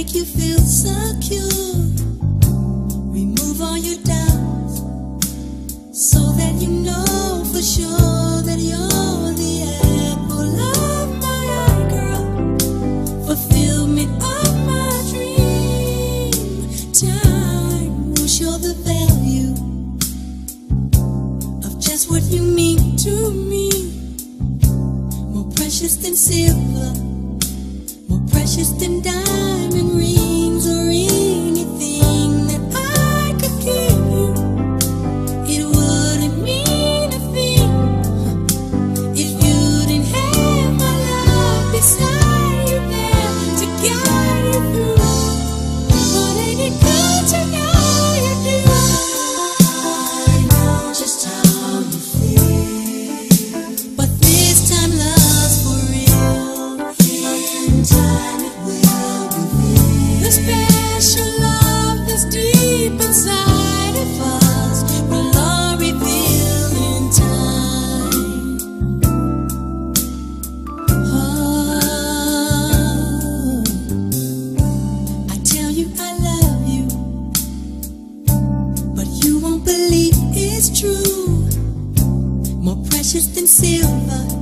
make you feel secure. Remove all your doubts so that you know for sure that you're the apple of my eye, girl. Fulfillment of my dream. Time will show the value of just what you mean to me. More precious than silver, precious than diamond rings or precious than silver.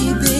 baby.